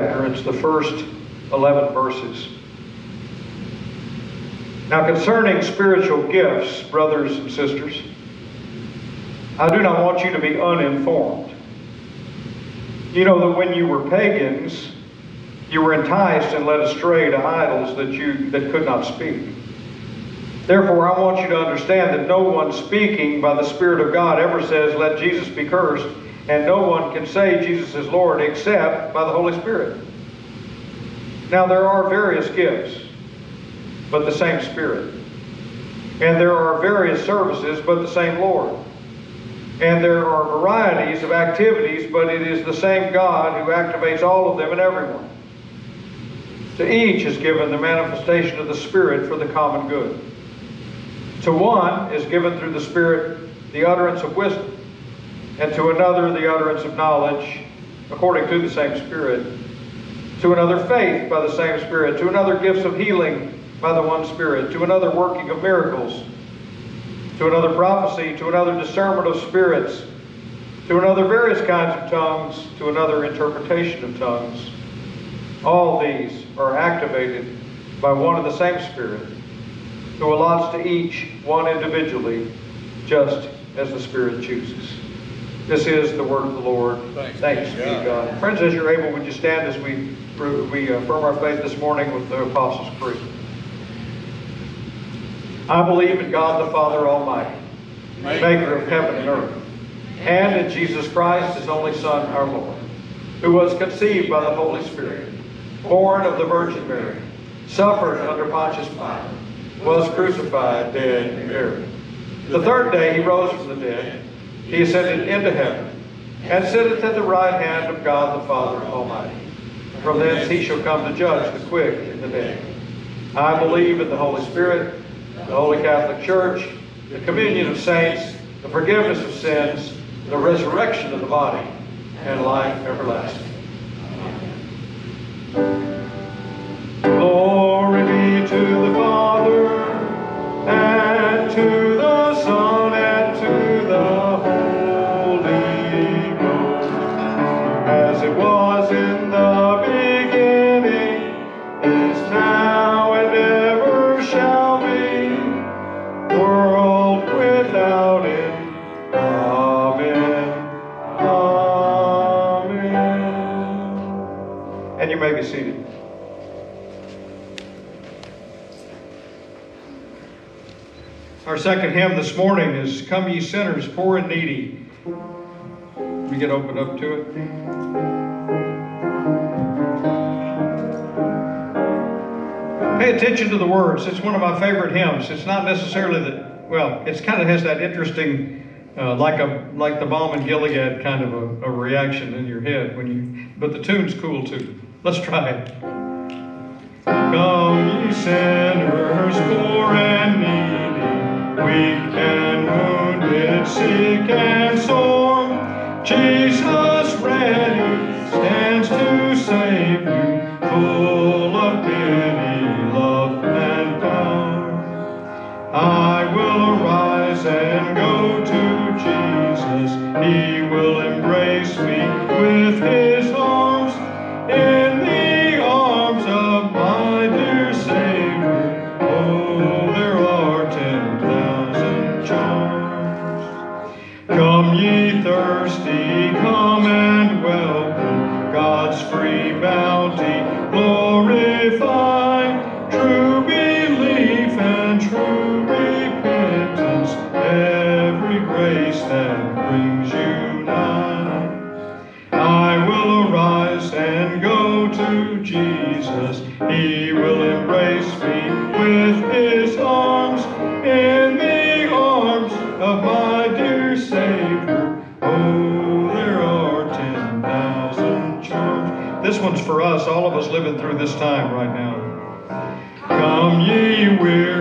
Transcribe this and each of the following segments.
It's the first 11 verses. Now, concerning spiritual gifts, brothers and sisters, I do not want you to be uninformed. You know that when you were pagans, you were enticed and led astray to idols that you that could not speak. Therefore, I want you to understand that no one speaking by the Spirit of God ever says, Let Jesus be cursed, and no one can say Jesus is Lord except by the Holy Spirit. Now, there are various gifts, but the same Spirit. And there are various services, but the same Lord. And there are varieties of activities, but it is the same God who activates all of them in everyone. To each is given the manifestation of the Spirit for the common good. To one is given through the Spirit the utterance of wisdom, and to another the utterance of knowledge, according to the same Spirit. To another faith by the same Spirit. To another gifts of healing by the one Spirit. To another working of miracles to another prophecy, to another discernment of spirits, to another various kinds of tongues, to another interpretation of tongues. All these are activated by one and the same Spirit, who allots to each one individually, just as the Spirit chooses. This is the word of the Lord. Thanks, Thanks be to God. Friends, as you're able, would you stand as we, we affirm our faith this morning with the Apostles' Creed? I believe in God the Father Almighty, maker of heaven and earth, and in Jesus Christ, his only Son, our Lord, who was conceived by the Holy Spirit, born of the Virgin Mary, suffered under Pontius Pilate, was crucified, dead, and buried. The third day he rose from the dead. He ascended into heaven, and sitteth at the right hand of God the Father Almighty. From thence he shall come to judge the quick and the dead. I believe in the Holy Spirit, the Holy Catholic Church, the communion of saints, the forgiveness of sins, the resurrection of the body, and life everlasting. Glory be to the Father, and to seated. Our second hymn this morning is Come Ye Sinners, Poor and Needy. We get opened up to it. Pay attention to the words. It's one of my favorite hymns. It's not necessarily that, well, it's kind of has that interesting, uh, like a like the balm in Gilead kind of a, a reaction in your head when you, but the tune's cool too. Let's try it. Come ye sinners, Free bounty. Glorify us, all of us living through this time right now. Come ye weary,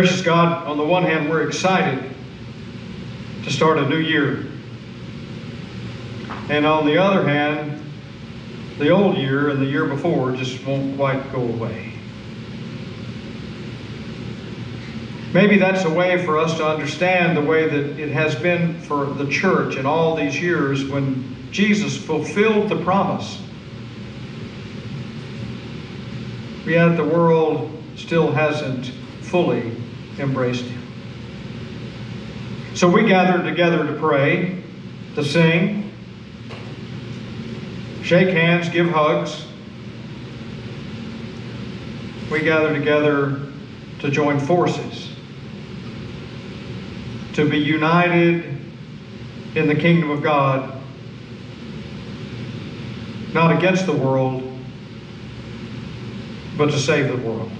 Gracious God, on the one hand, we're excited to start a new year. And on the other hand, the old year and the year before just won't quite go away. Maybe that's a way for us to understand the way that it has been for the church in all these years when Jesus fulfilled the promise. Yet the world still hasn't fully embraced him. So we gathered together to pray, to sing, shake hands, give hugs. We gather together to join forces, to be united in the kingdom of God, not against the world, but to save the world.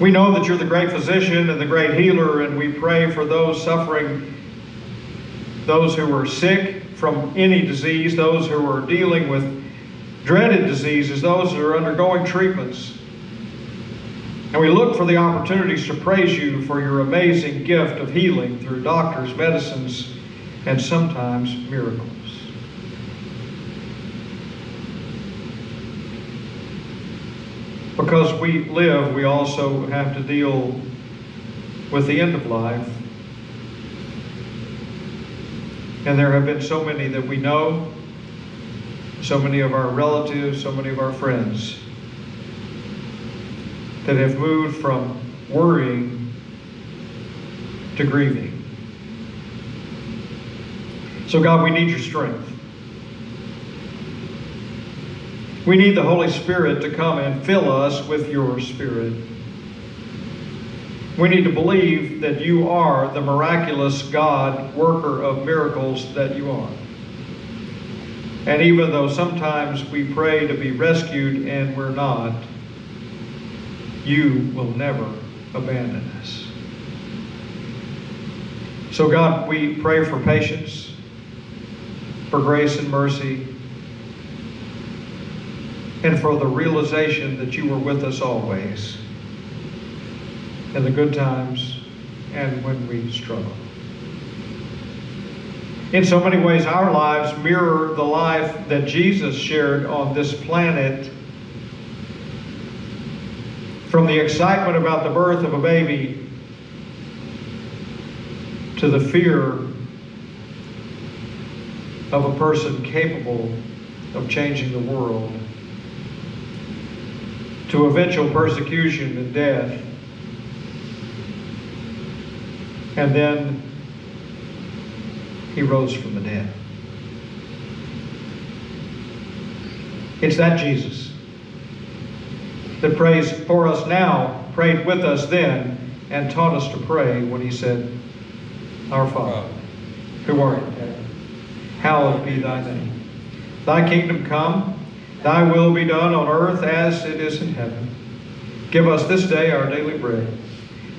We know that you're the great physician and the great healer, and we pray for those suffering, those who are sick from any disease, those who are dealing with dreaded diseases, those who are undergoing treatments. And we look for the opportunities to praise you for your amazing gift of healing through doctors, medicines, and sometimes miracles. Because we live, we also have to deal with the end of life. And there have been so many that we know, so many of our relatives, so many of our friends that have moved from worrying to grieving. So, God, we need your strength. We need the Holy Spirit to come and fill us with your Spirit. We need to believe that you are the miraculous God, worker of miracles that you are. And even though sometimes we pray to be rescued and we're not, you will never abandon us. So, God, we pray for patience, for grace and mercy, and for the realization that you were with us always in the good times and when we struggle. In so many ways, our lives mirror the life that Jesus shared on this planet. From the excitement about the birth of a baby to the fear of a person capable of changing the world to eventual persecution and death. And then he rose from the dead. It's that Jesus that prays for us now, prayed with us then, and taught us to pray when he said, Our Father, who art in heaven, hallowed be thy name. Thy kingdom come. Thy will be done on earth as it is in heaven. Give us this day our daily bread,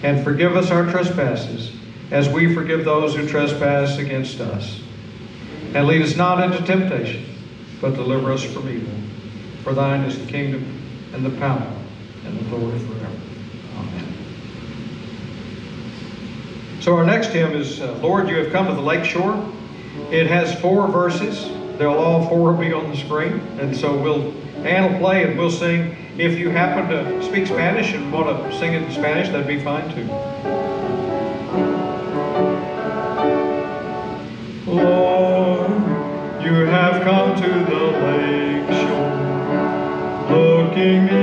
and forgive us our trespasses, as we forgive those who trespass against us. And lead us not into temptation, but deliver us from evil. For thine is the kingdom, and the power, and the glory forever. Amen. So our next hymn is, uh, Lord, you have come to the lake shore. It has four verses. They'll all four be on the screen. And so we'll, Ann will play and we'll sing. If you happen to speak Spanish and want to sing it in Spanish, that'd be fine too. Lord, you have come to the lake shore, looking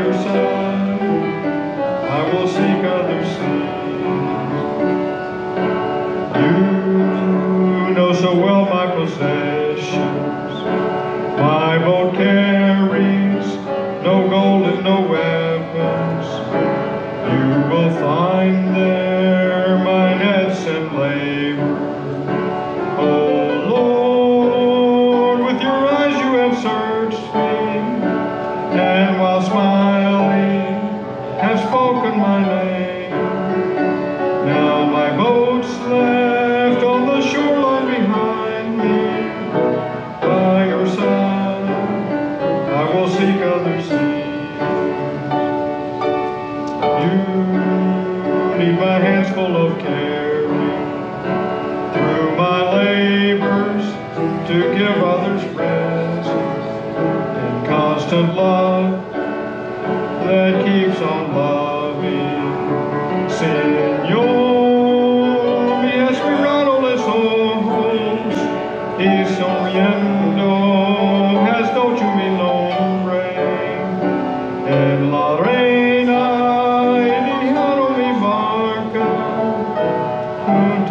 your side,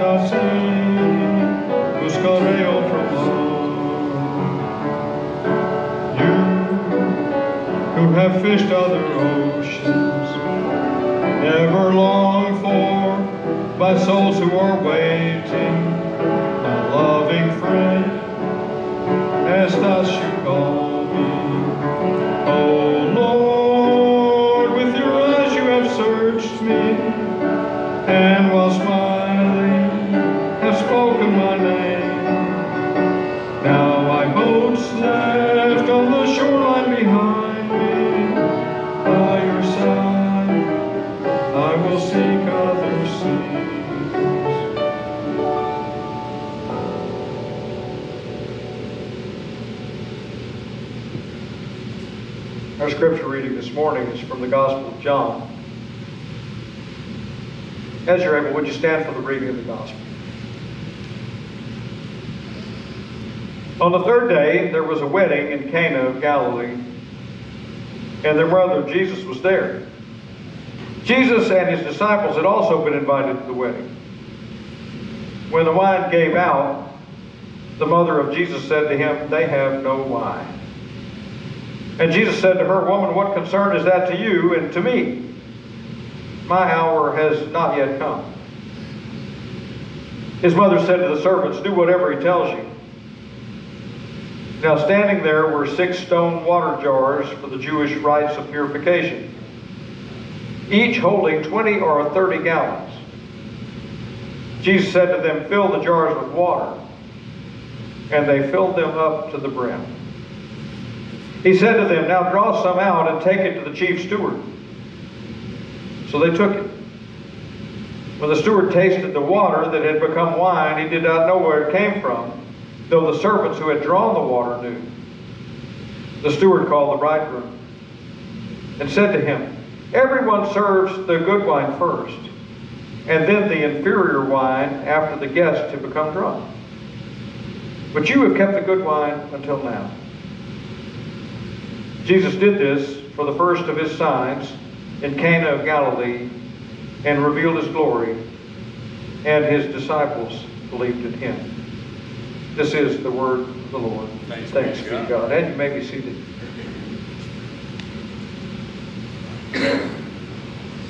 You who have fished other oceans, never long for by souls who are waiting, my loving friend, as thus you call me. Oh this morning is from the Gospel of John. As you're able, would you stand for the reading of the Gospel? On the third day, there was a wedding in Cana of Galilee, and their brother Jesus was there. Jesus and his disciples had also been invited to the wedding. When the wine gave out, the mother of Jesus said to him, They have no wine. And Jesus said to her, Woman, what concern is that to you and to me? My hour has not yet come. His mother said to the servants, Do whatever he tells you. Now, standing there were six stone water jars for the Jewish rites of purification, each holding 20 or 30 gallons. Jesus said to them, Fill the jars with water. And they filled them up to the brim. He said to them, Now draw some out and take it to the chief steward. So they took it. When the steward tasted the water that had become wine, he did not know where it came from, though the servants who had drawn the water knew. The steward called the bridegroom and said to him, Everyone serves the good wine first, and then the inferior wine after the guests have become drunk. But you have kept the good wine until now. Jesus did this for the first of his signs in Cana of Galilee and revealed his glory, and his disciples believed in him. This is the word of the Lord. Thanks Thanks be to God. God. And you may be seated.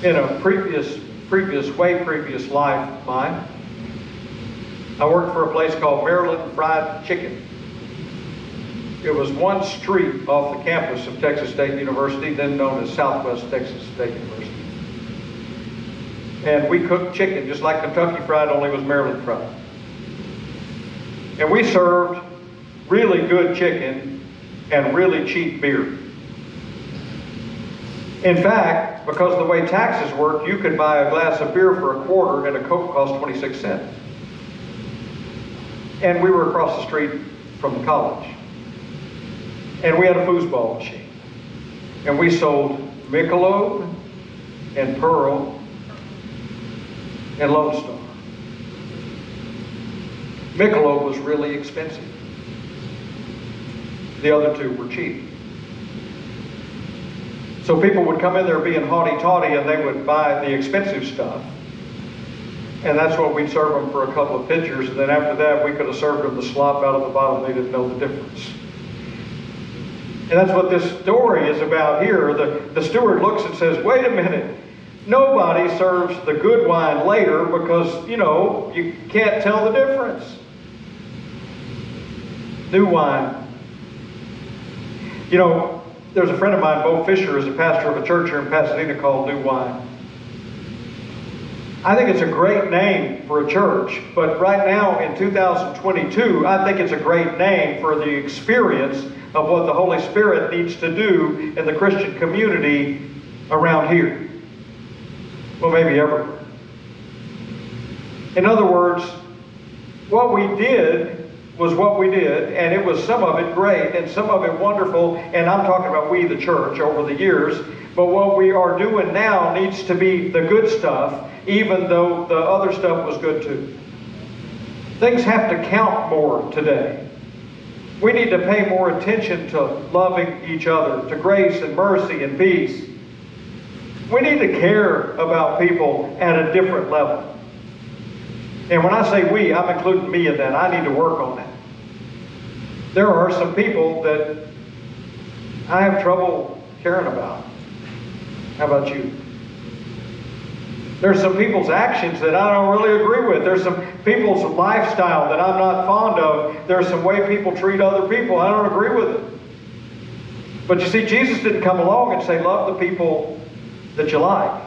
In a previous, previous, way previous life of mine, I worked for a place called Maryland Fried Chicken. It was one street off the campus of Texas State University, then known as Southwest Texas State University. And we cooked chicken just like Kentucky Fried, only was Maryland Fried. And we served really good chicken and really cheap beer. In fact, because the way taxes work, you could buy a glass of beer for a quarter and a Coke cost 26 cents. And we were across the street from the college. And we had a foosball machine. And we sold Michelob and Pearl and Lone Star. Michelob was really expensive. The other two were cheap. So people would come in there being haughty-taughty and they would buy the expensive stuff. And that's what we'd serve them for a couple of pitchers. And then after that, we could have served them the slop out of the bottle. They didn't know the difference. And that's what this story is about here. The, the steward looks and says, wait a minute. Nobody serves the good wine later because, you know, you can't tell the difference. New wine. You know, there's a friend of mine, Bo Fisher, is a pastor of a church here in Pasadena called New Wine. I think it's a great name for a church, but right now in 2022, I think it's a great name for the experience of what the Holy Spirit needs to do in the Christian community around here. Well, maybe everywhere. In other words, what we did was what we did, and it was some of it great and some of it wonderful, and I'm talking about we, the church, over the years. But what we are doing now needs to be the good stuff, even though the other stuff was good too. Things have to count more today. We need to pay more attention to loving each other, to grace and mercy and peace. We need to care about people at a different level. And when I say we, I'm including me in that. I need to work on that. There are some people that I have trouble caring about. How about you? There's some people's actions that I don't really agree with. There's some people's lifestyle that I'm not fond of. There's some way people treat other people. I don't agree with it. But you see, Jesus didn't come along and say, love the people that you like.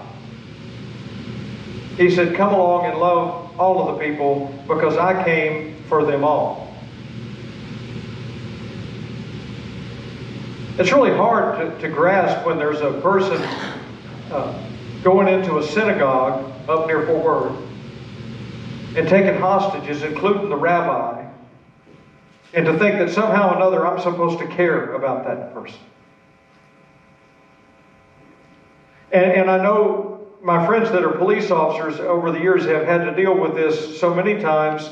He said, come along and love all of the people because I came for them all. It's really hard to, to grasp when there's a person uh, going into a synagogue up near Fort Worth and taking hostages, including the rabbi, and to think that somehow or another I'm supposed to care about that person. And, and I know my friends that are police officers over the years have had to deal with this so many times.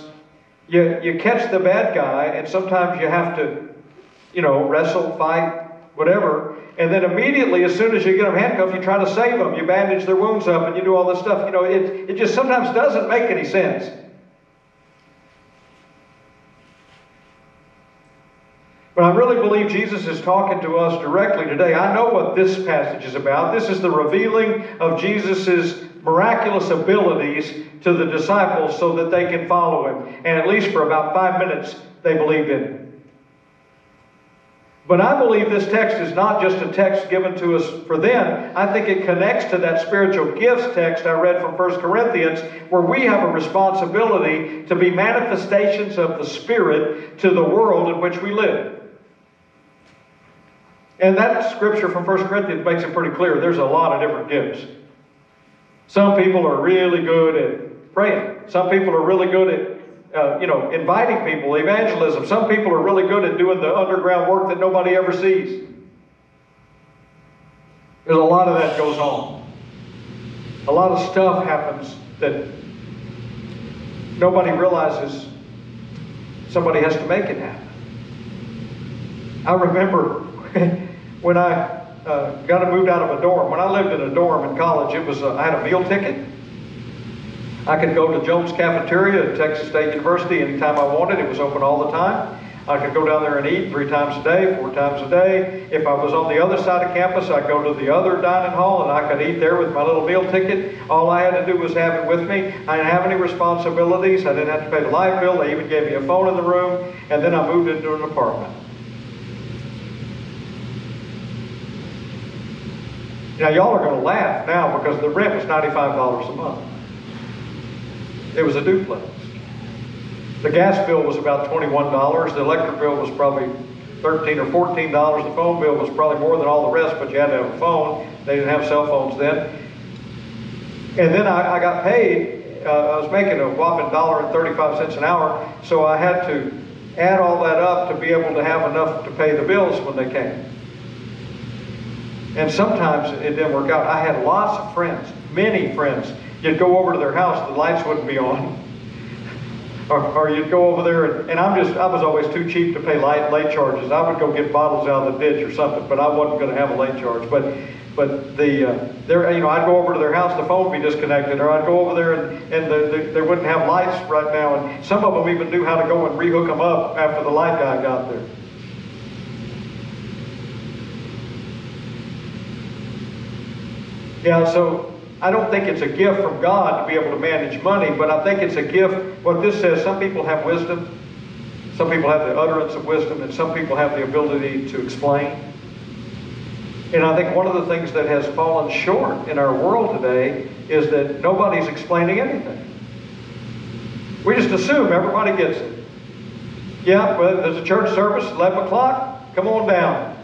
You, you catch the bad guy, and sometimes you have to, you know, wrestle, fight, whatever. And then immediately, as soon as you get them handcuffed, you try to save them. You bandage their wounds up and you do all this stuff. You know, it, it just sometimes doesn't make any sense. But I really believe Jesus is talking to us directly today. I know what this passage is about. This is the revealing of Jesus' miraculous abilities to the disciples so that they can follow him. And at least for about five minutes, they believed in him. But I believe this text is not just a text given to us for then. I think it connects to that spiritual gifts text I read from 1 Corinthians, where we have a responsibility to be manifestations of the Spirit to the world in which we live. And that scripture from 1 Corinthians makes it pretty clear. There's a lot of different gifts. Some people are really good at praying. Some people are really good at uh, you know, inviting people, evangelism. Some people are really good at doing the underground work that nobody ever sees. There's a lot of that goes on. A lot of stuff happens that nobody realizes somebody has to make it happen. I remember when I uh, got moved out of a dorm. When I lived in a dorm in college, it was uh, I had a meal ticket I could go to Jones Cafeteria at Texas State University anytime I wanted. It was open all the time. I could go down there and eat three times a day, four times a day. If I was on the other side of campus, I'd go to the other dining hall and I could eat there with my little meal ticket. All I had to do was have it with me. I didn't have any responsibilities. I didn't have to pay the light bill. They even gave me a phone in the room. And then I moved into an apartment. Now, y'all are going to laugh now because the rent was $95 a month. It was a duplex. The gas bill was about $21. The electric bill was probably 13 or $14. The phone bill was probably more than all the rest, but you had to have a phone. They didn't have cell phones then. And then I, I got paid. Uh, I was making a whopping dollar and 35 cents an hour, so I had to add all that up to be able to have enough to pay the bills when they came. And sometimes it didn't work out. I had lots of friends, many friends You'd go over to their house, the lights wouldn't be on. Or, or you'd go over there, and, and, I'm just, I was always too cheap to pay light, late charges. I would go get bottles out of the ditch or something, but I wasn't going to have a late charge. But But the, uh, there, you know, I'd go over to their house, the phone would be disconnected, or I'd go over there and, and the, the, they wouldn't have lights right now. And some of them even knew how to go and rehook them up after the light guy got there. Yeah, so I don't think it's a gift from God to be able to manage money, but I think it's a gift. What this says, some people have wisdom, some people have the utterance of wisdom, and some people have the ability to explain. And I think one of the things that has fallen short in our world today is that nobody's explaining anything. We just assume everybody gets it. Yeah, well, there's a church service, 11 o'clock, come on down.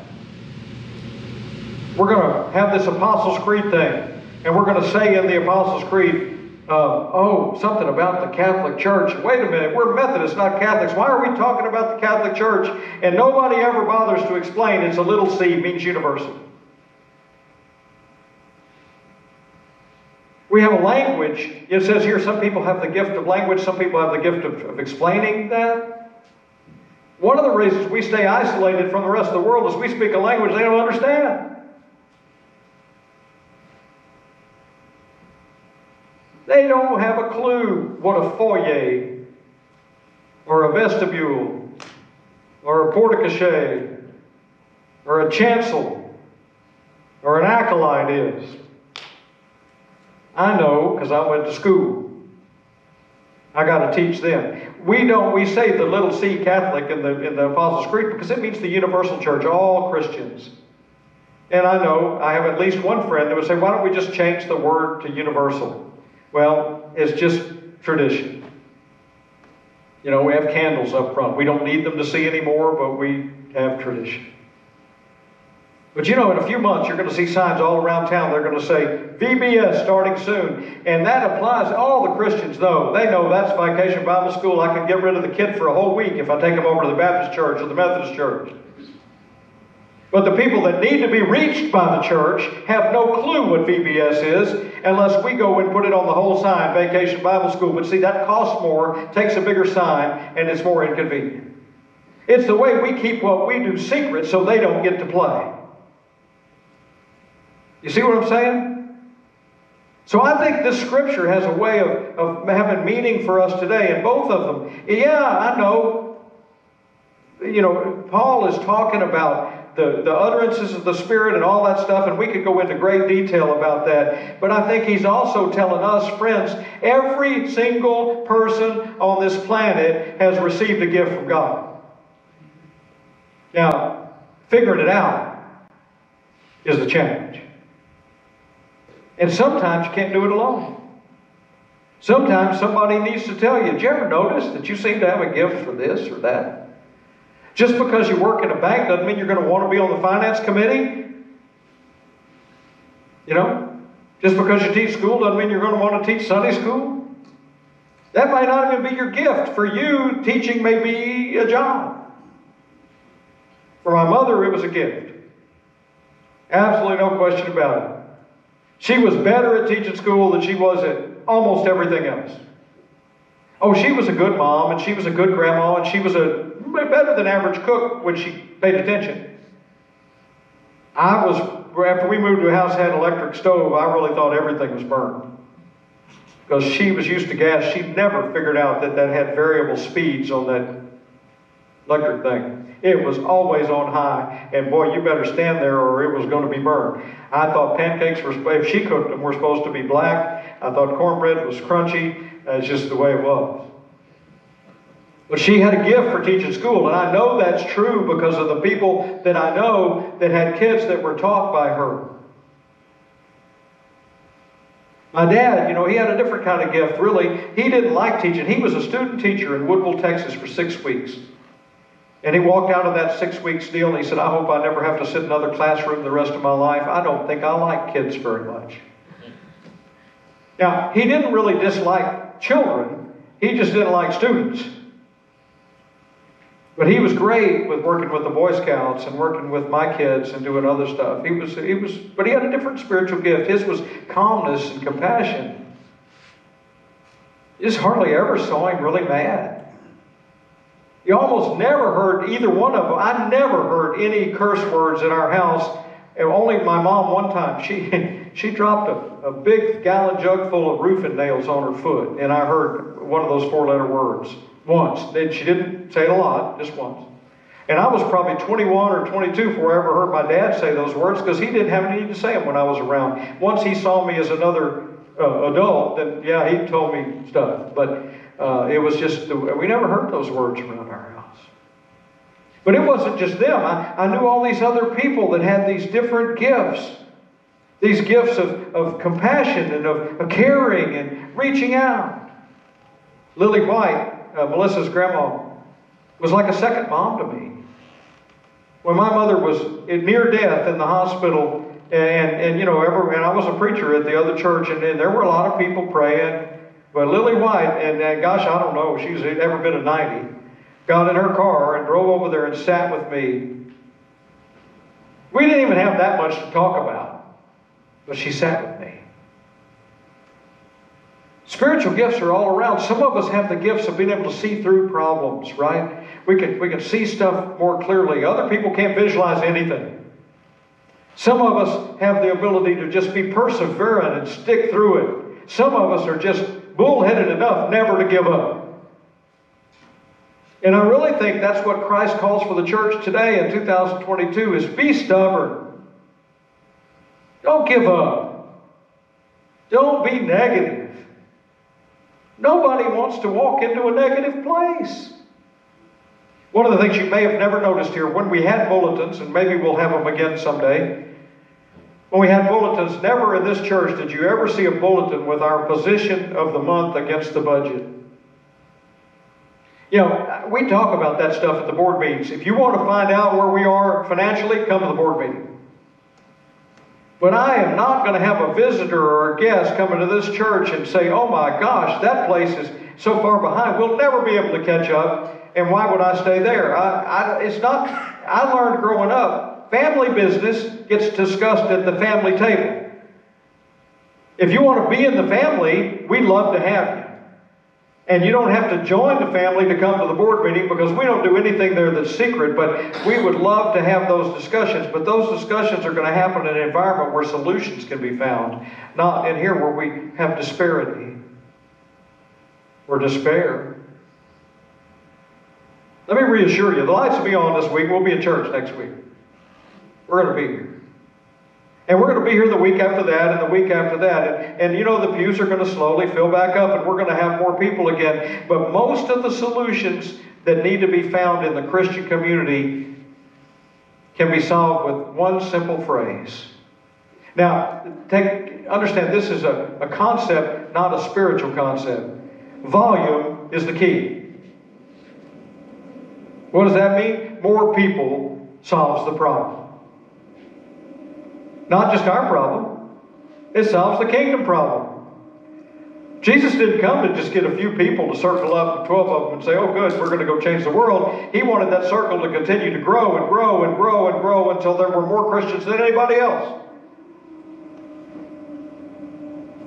We're going to have this Apostles' Creed thing, and we're going to say in the Apostles' Creed, uh, oh, something about the Catholic Church. Wait a minute, we're Methodists, not Catholics. Why are we talking about the Catholic Church? And nobody ever bothers to explain it's a little c means universal. We have a language. It says here some people have the gift of language, some people have the gift of, of explaining that. One of the reasons we stay isolated from the rest of the world is we speak a language they don't understand. They don't have a clue what a foyer or a vestibule or a porte or a chancel or an acolyte is. I know because I went to school. I got to teach them. We don't. We say the little C Catholic in the in the Apostles' Creed because it means the universal church, all Christians. And I know I have at least one friend that would say, "Why don't we just change the word to universal?" Well, it's just tradition. You know, we have candles up front. We don't need them to see anymore, but we have tradition. But you know, in a few months, you're going to see signs all around town. They're going to say VBS starting soon. And that applies, to all the Christians though. They know that's Vacation Bible School. I can get rid of the kid for a whole week if I take him over to the Baptist church or the Methodist church. But the people that need to be reached by the church have no clue what VBS is unless we go and put it on the whole sign, Vacation Bible School. But see, that costs more, takes a bigger sign, and it's more inconvenient. It's the way we keep what we do secret so they don't get to play. You see what I'm saying? So I think this scripture has a way of, of having meaning for us today, and both of them. Yeah, I know. You know, Paul is talking about the, the utterances of the Spirit and all that stuff, and we could go into great detail about that. But I think he's also telling us, friends, every single person on this planet has received a gift from God. Now, figuring it out is the challenge. And sometimes you can't do it alone. Sometimes somebody needs to tell you, did you ever notice that you seem to have a gift for this or that? Just because you work in a bank doesn't mean you're going to want to be on the finance committee. You know? Just because you teach school doesn't mean you're going to want to teach Sunday school. That might not even be your gift. For you, teaching may be a job. For my mother, it was a gift. Absolutely no question about it. She was better at teaching school than she was at almost everything else. Oh, she was a good mom, and she was a good grandma, and she was a better than average cook when she paid attention. I was, after we moved to a house that had an electric stove, I really thought everything was burned. Because she was used to gas. She never figured out that that had variable speeds on that electric thing. It was always on high, and boy, you better stand there or it was going to be burned. I thought pancakes were, if she cooked them, were supposed to be black. I thought cornbread was crunchy. That's just the way it was. But she had a gift for teaching school, and I know that's true because of the people that I know that had kids that were taught by her. My dad, you know, he had a different kind of gift, really. He didn't like teaching. He was a student teacher in Woodville, Texas for six weeks. And he walked out of that six weeks deal and he said, I hope I never have to sit in another classroom the rest of my life. I don't think I like kids very much. Now, he didn't really dislike children, he just didn't like students. But he was great with working with the Boy Scouts and working with my kids and doing other stuff. He was, he was, but he had a different spiritual gift. His was calmness and compassion. You just hardly ever saw him really mad. You almost never heard either one of them. I never heard any curse words in our house only my mom one time, she, she dropped a, a big gallon jug full of roofing nails on her foot, and I heard one of those four letter words once. Then she didn't say it a lot, just once. And I was probably 21 or 22 before I ever heard my dad say those words because he didn't have any need to say them when I was around. Once he saw me as another uh, adult, then yeah, he told me stuff. But uh, it was just, we never heard those words around our house. But it wasn't just them. I, I knew all these other people that had these different gifts. These gifts of, of compassion and of, of caring and reaching out. Lily White, uh, Melissa's grandma, was like a second mom to me. When my mother was near death in the hospital, and, and you know, ever, and I was a preacher at the other church, and, and there were a lot of people praying. But Lily White, and, and gosh, I don't know, she's ever been a 90, got in her car and drove over there and sat with me. We didn't even have that much to talk about, but she sat with me. Spiritual gifts are all around. Some of us have the gifts of being able to see through problems, right? We can, we can see stuff more clearly. Other people can't visualize anything. Some of us have the ability to just be perseverant and stick through it. Some of us are just bullheaded enough never to give up. And I really think that's what Christ calls for the church today in 2022 is be stubborn. Don't give up. Don't be negative. Nobody wants to walk into a negative place. One of the things you may have never noticed here, when we had bulletins, and maybe we'll have them again someday, when we had bulletins, never in this church did you ever see a bulletin with our position of the month against the budget. You know, we talk about that stuff at the board meetings. If you want to find out where we are financially, come to the board meeting. But I am not going to have a visitor or a guest come into this church and say, oh my gosh, that place is so far behind, we'll never be able to catch up, and why would I stay there? I, I, it's not, I learned growing up, family business gets discussed at the family table. If you want to be in the family, we'd love to have you. And you don't have to join the family to come to the board meeting because we don't do anything there that's secret, but we would love to have those discussions. But those discussions are going to happen in an environment where solutions can be found, not in here where we have disparity or despair. Let me reassure you, the lights will be on this week. We'll be in church next week. We're going to be here. And we're going to be here the week after that and the week after that. And, and you know, the pews are going to slowly fill back up and we're going to have more people again. But most of the solutions that need to be found in the Christian community can be solved with one simple phrase. Now, take, understand this is a, a concept, not a spiritual concept. Volume is the key. What does that mean? More people solves the problem. Not just our problem, it solves the kingdom problem. Jesus didn't come to just get a few people to circle up, 12 of them, and say, oh, good, we're going to go change the world. He wanted that circle to continue to grow and grow and grow and grow until there were more Christians than anybody else.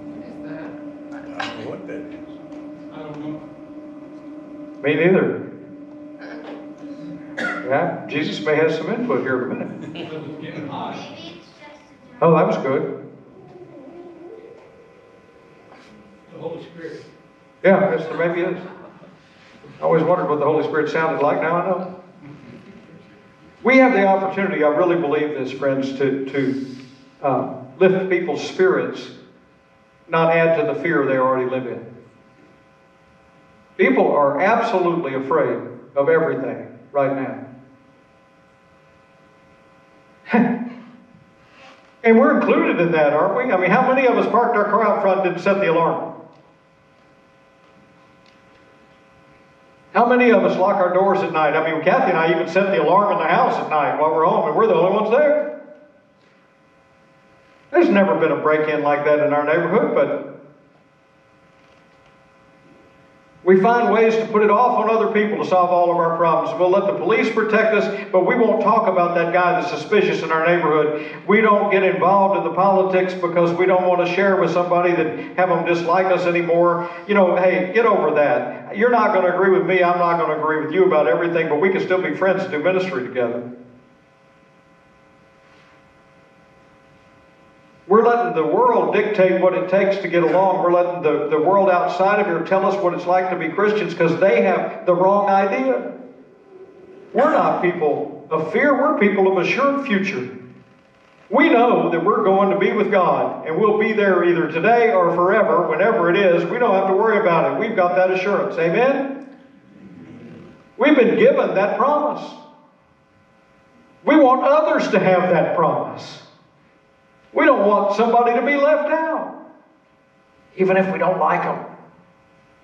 What is that? I don't know what that is. I don't know. Me neither. Yeah, Jesus may have some input here in a minute. It was getting hot. Oh, that was good. The Holy Spirit. Yeah, yes, there maybe is. I always wondered what the Holy Spirit sounded like. Now I know. We have the opportunity, I really believe this, friends, to, to uh, lift people's spirits, not add to the fear they already live in. People are absolutely afraid of everything right now. And we're included in that, aren't we? I mean, how many of us parked our car out front and didn't set the alarm? How many of us lock our doors at night? I mean, Kathy and I even set the alarm in the house at night while we're home, and we're the only ones there. There's never been a break in like that in our neighborhood, but we find ways to put it off on other people to solve all of our problems. We'll let the police protect us, but we won't talk about that guy that's suspicious in our neighborhood. We don't get involved in the politics because we don't want to share with somebody that have them dislike us anymore. You know, hey, get over that. You're not going to agree with me. I'm not going to agree with you about everything, but we can still be friends and do ministry together. We're letting the world dictate what it takes to get along. We're letting the, the world outside of here tell us what it's like to be Christians because they have the wrong idea. We're not people of fear, we're people of assured future. We know that we're going to be with God and we'll be there either today or forever, whenever it is. We don't have to worry about it. We've got that assurance. Amen? We've been given that promise. We want others to have that promise. We don't want somebody to be left out, even if we don't like them.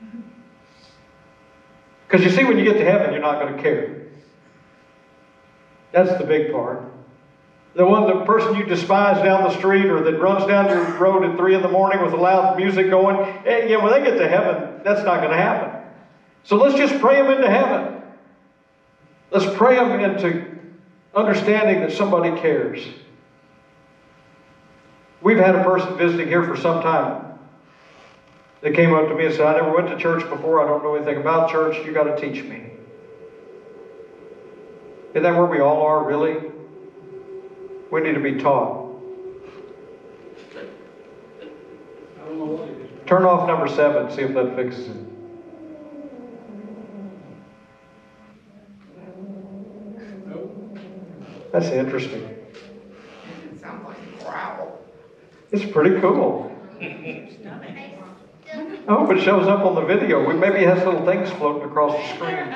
Because you see, when you get to heaven, you're not going to care. That's the big part. The one, the person you despise down the street or that runs down your road at three in the morning with the loud music going, and, you know, when they get to heaven, that's not going to happen. So let's just pray them into heaven. Let's pray them into understanding that somebody cares. We've had a person visiting here for some time. They came up to me and said, I never went to church before. I don't know anything about church. You got to teach me. Isn't that where we all are, really? We need to be taught. Turn off number seven, see if that fixes it. That's interesting. It sounds like a growl. It's pretty cool. I hope it shows up on the video. Maybe it has little things floating across the screen.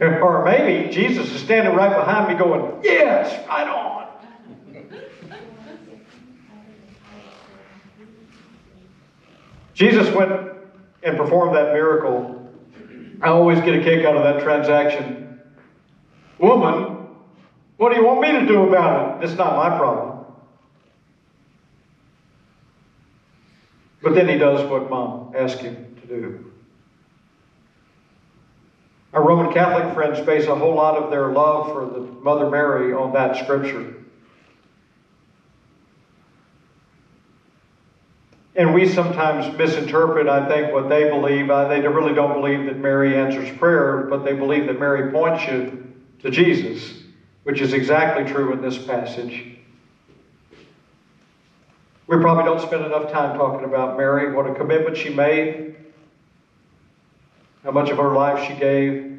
or maybe Jesus is standing right behind me going, Yes, right on. Jesus went and performed that miracle. I always get a kick out of that transaction Woman, what do you want me to do about it? It's not my problem. But then he does what mom asked him to do. Our Roman Catholic friends base a whole lot of their love for the Mother Mary on that scripture. And we sometimes misinterpret, I think, what they believe. Uh, they really don't believe that Mary answers prayer, but they believe that Mary points you to Jesus, which is exactly true in this passage. We probably don't spend enough time talking about Mary, what a commitment she made, how much of her life she gave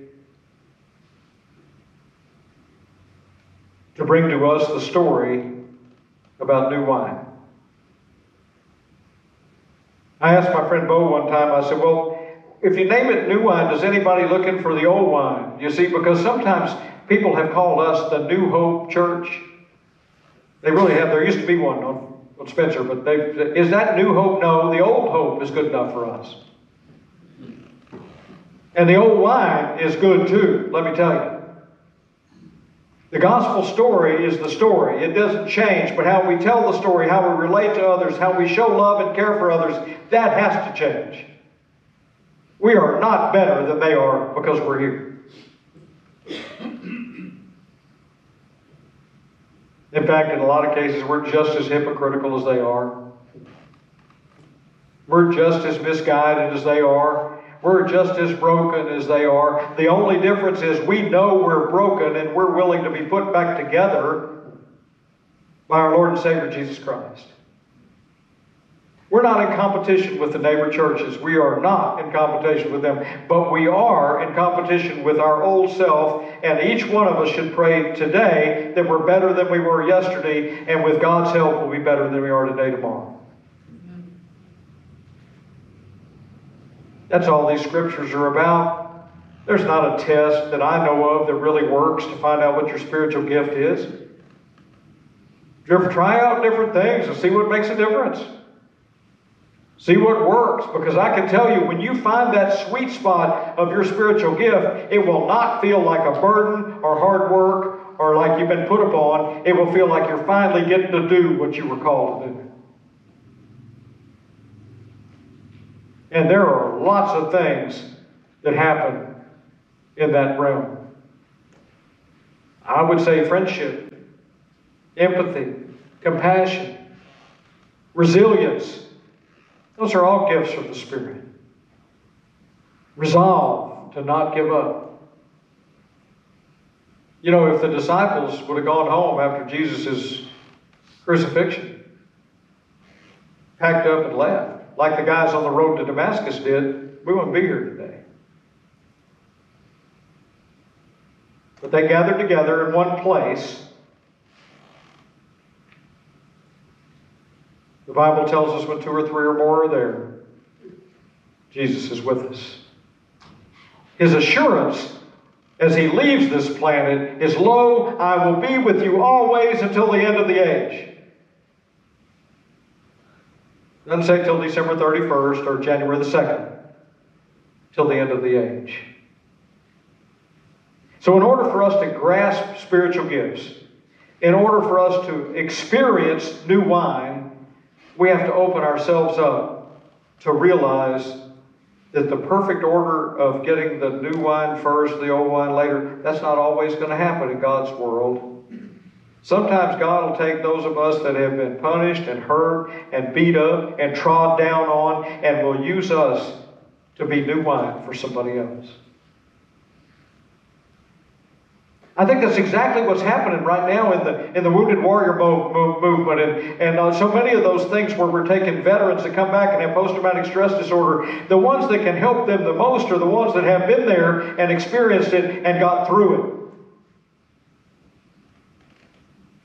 to bring to us the story about new wine. I asked my friend Bo one time, I said, Well, if you name it new wine, does anybody looking for the old wine? You see, because sometimes people have called us the New Hope Church. They really have. There used to be one on, Spencer, but is that New Hope? No, the Old Hope is good enough for us. And the old wine is good too, let me tell you. The gospel story is the story. It doesn't change, but how we tell the story, how we relate to others, how we show love and care for others, that has to change. We are not better than they are because we're here. In fact, in a lot of cases, we're just as hypocritical as they are. We're just as misguided as they are. We're just as broken as they are. The only difference is we know we're broken and we're willing to be put back together by our Lord and Savior Jesus Christ. We're not in competition with the neighbor churches. We are not in competition with them. But we are in competition with our old self. And each one of us should pray today that we're better than we were yesterday. And with God's help, we'll be better than we are today, tomorrow. That's all these scriptures are about. There's not a test that I know of that really works to find out what your spiritual gift is. You try out different things and see what makes a difference? See what works, because I can tell you when you find that sweet spot of your spiritual gift, it will not feel like a burden or hard work or like you've been put upon. It will feel like you're finally getting to do what you were called to do. And there are lots of things that happen in that realm. I would say friendship, empathy, compassion, resilience those are all gifts of the Spirit. Resolve to not give up. You know, if the disciples would have gone home after Jesus' crucifixion. Packed up and left. Like the guys on the road to Damascus did, we wouldn't be here today. But they gathered together in one place. The Bible tells us when two or three or more are there, Jesus is with us. His assurance as he leaves this planet is, Lo, I will be with you always until the end of the age. Doesn't say till December 31st or January the 2nd, till the end of the age. So, in order for us to grasp spiritual gifts, in order for us to experience new wine, we have to open ourselves up to realize that the perfect order of getting the new wine first, the old wine later, that's not always going to happen in God's world. Sometimes God will take those of us that have been punished and hurt and beat up and trod down on and will use us to be new wine for somebody else. I think that's exactly what's happening right now in the in the Wounded Warrior movement, and and uh, so many of those things where we're taking veterans that come back and have post-traumatic stress disorder. The ones that can help them the most are the ones that have been there and experienced it and got through it.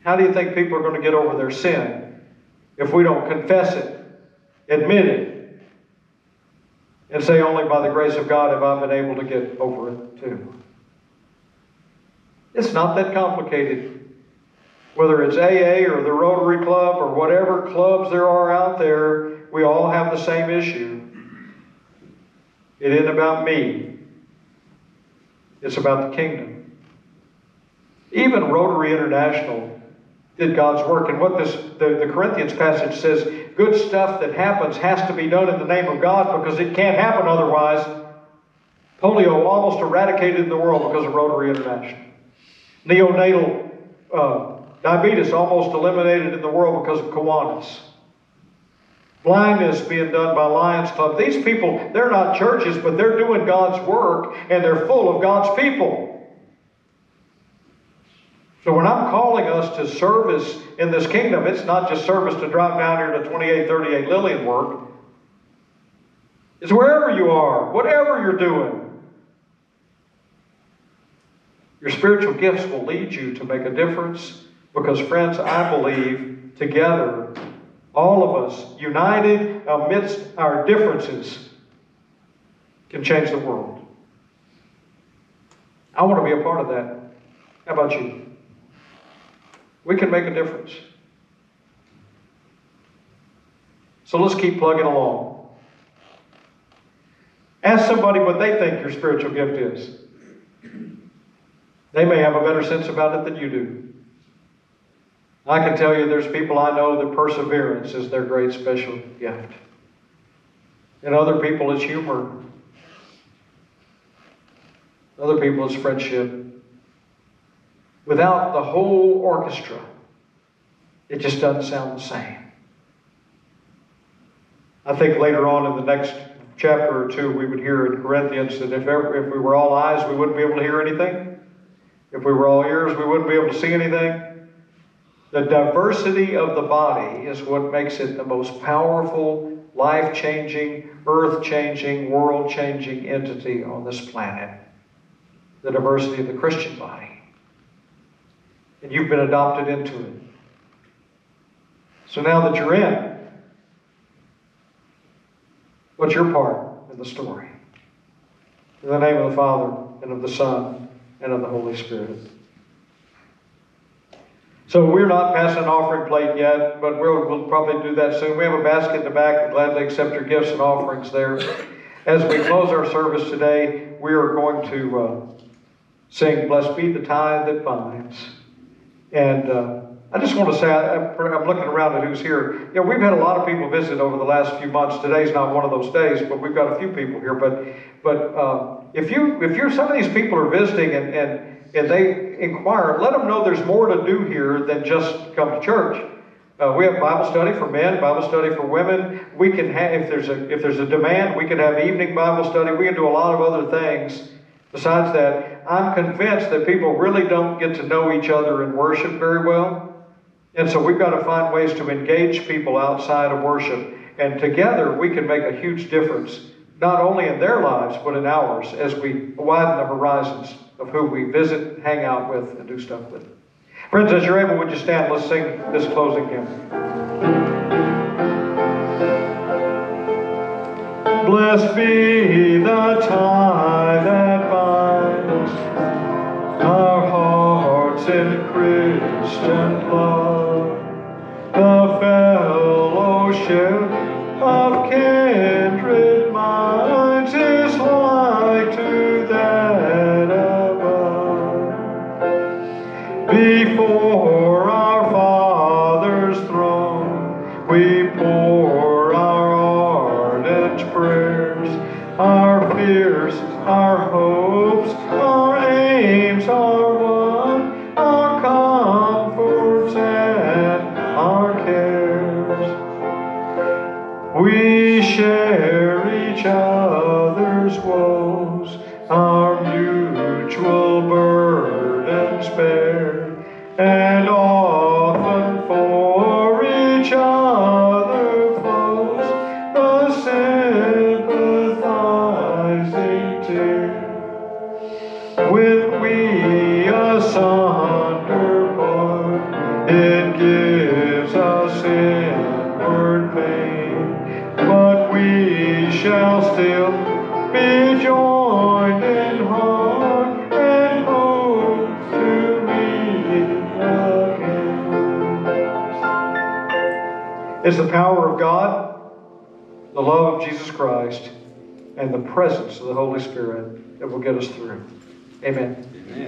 How do you think people are going to get over their sin if we don't confess it, admit it, and say, "Only by the grace of God have I been able to get over it too." It's not that complicated. Whether it's AA or the Rotary Club or whatever clubs there are out there, we all have the same issue. It isn't about me, it's about the kingdom. Even Rotary International did God's work. And what this the, the Corinthians passage says, good stuff that happens has to be done in the name of God because it can't happen otherwise. Polio almost eradicated in the world because of Rotary International. Neonatal uh, diabetes almost eliminated in the world because of Kiwanis. Blindness being done by Lions Club. These people, they're not churches, but they're doing God's work and they're full of God's people. So when I'm calling us to service in this kingdom, it's not just service to drive down here to 2838 Lillian work. It's wherever you are, whatever you're doing. Your spiritual gifts will lead you to make a difference because, friends, I believe together, all of us, united amidst our differences, can change the world. I want to be a part of that. How about you? We can make a difference. So let's keep plugging along. Ask somebody what they think your spiritual gift is. They may have a better sense about it than you do. I can tell you there's people I know that perseverance is their great special gift. And other people it's humor. Other people it's friendship. Without the whole orchestra, it just doesn't sound the same. I think later on in the next chapter or two, we would hear in Corinthians that if, ever, if we were all eyes, we wouldn't be able to hear anything. If we were all ears, we wouldn't be able to see anything. The diversity of the body is what makes it the most powerful, life changing, earth changing, world changing entity on this planet. The diversity of the Christian body. And you've been adopted into it. So now that you're in, what's your part in the story? In the name of the Father, and of the Son, and of the Holy Spirit. So we're not passing an offering plate yet, but we'll, we'll, probably do that soon. We have a basket in the back. We'd gladly accept your gifts and offerings there. As we close our service today, we are going to uh, sing "Blessed Be the Tie That Binds," and uh, I just want to say I, am looking around at who's here. You know, we've had a lot of people visit over the last few months. Today's not one of those days, but we've got a few people here. But but uh, if you if you're some of these people are visiting and, and and they inquire, let them know there's more to do here than just come to church. Uh, we have Bible study for men, Bible study for women. We can have if there's a if there's a demand, we can have evening Bible study. We can do a lot of other things besides that. I'm convinced that people really don't get to know each other in worship very well, and so we've got to find ways to engage people outside of worship. And together, we can make a huge difference not only in their lives, but in ours as we widen the horizons of who we visit, hang out with, and do stuff with. Friends, as you're able, would you stand? Let's sing this closing hymn. Blessed be the tie that binds our hearts in Christian love, the fellowship of care. Amen. Amen.